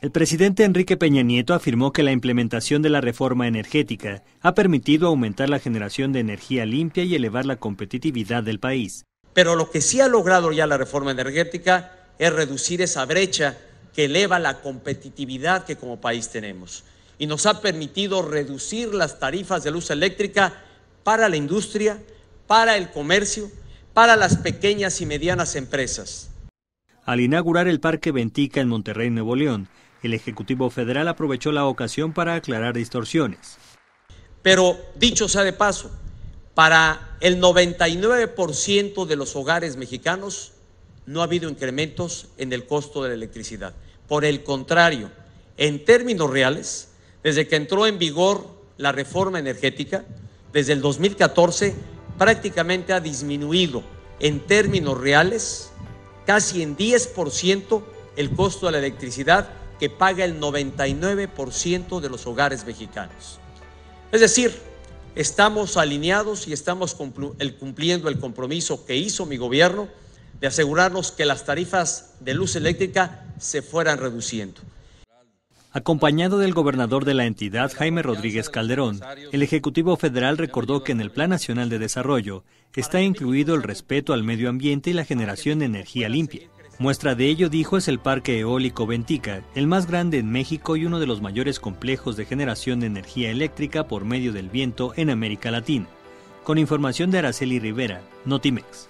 El presidente Enrique Peña Nieto afirmó que la implementación de la reforma energética ha permitido aumentar la generación de energía limpia y elevar la competitividad del país. Pero lo que sí ha logrado ya la reforma energética es reducir esa brecha que eleva la competitividad que como país tenemos y nos ha permitido reducir las tarifas de luz eléctrica para la industria, para el comercio, para las pequeñas y medianas empresas. Al inaugurar el Parque Ventica en Monterrey, Nuevo León, el Ejecutivo Federal aprovechó la ocasión para aclarar distorsiones. Pero dicho sea de paso, para el 99% de los hogares mexicanos no ha habido incrementos en el costo de la electricidad. Por el contrario, en términos reales, desde que entró en vigor la reforma energética, desde el 2014 prácticamente ha disminuido en términos reales casi en 10% el costo de la electricidad que paga el 99% de los hogares mexicanos. Es decir, estamos alineados y estamos cumpliendo el compromiso que hizo mi gobierno de asegurarnos que las tarifas de luz eléctrica se fueran reduciendo. Acompañado del gobernador de la entidad, Jaime Rodríguez Calderón, el Ejecutivo Federal recordó que en el Plan Nacional de Desarrollo está incluido el respeto al medio ambiente y la generación de energía limpia. Muestra de ello, dijo, es el Parque Eólico Ventica, el más grande en México y uno de los mayores complejos de generación de energía eléctrica por medio del viento en América Latina. Con información de Araceli Rivera, Notimex.